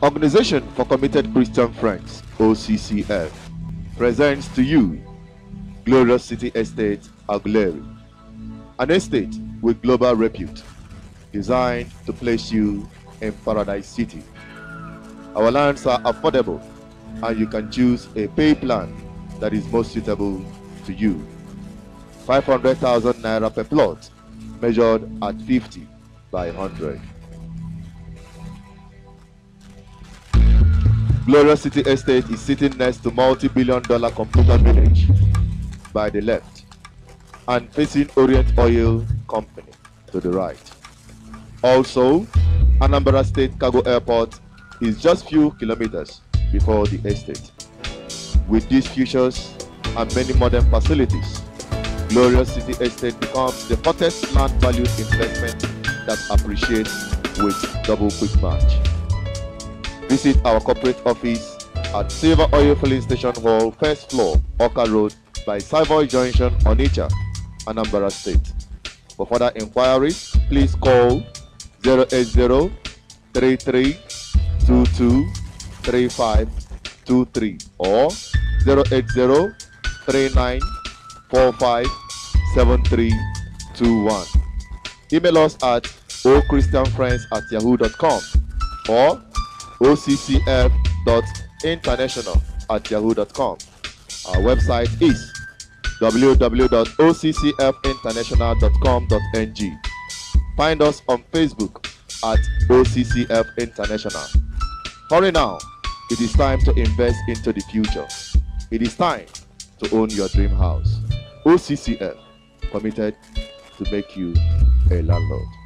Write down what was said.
Organization for Committed Christian Friends, OCCF, presents to you Glorious City Estate, Aguleri, an estate with global repute, designed to place you in Paradise City. Our lands are affordable, and you can choose a pay plan that is most suitable to you. 500,000 naira per plot, measured at 50 by 100. Glorious City Estate is sitting next to multi-billion dollar computer village by the left and facing Orient Oil Company to the right. Also, Anambra State Cargo Airport is just few kilometers before the estate. With these features and many modern facilities, Glorious City Estate becomes the hottest land value investment that appreciates with double quick match. Visit our corporate office at Sylver Oil Filling Station Hall, first floor, Awka Road, by Savoy Junction, Onitsha, Anambra State. For further inquiries, please call 080 33 22 3523 or 080 39 45 7321. Email us at ochristianfriends at yahoo.com or occf.international at yahoo.com. Our website is www.occfinternational.com.ng. Find us on Facebook at OCCF International. Hurry now. It is time to invest into the future. It is time to own your dream house. OCCF, committed to make you a landlord.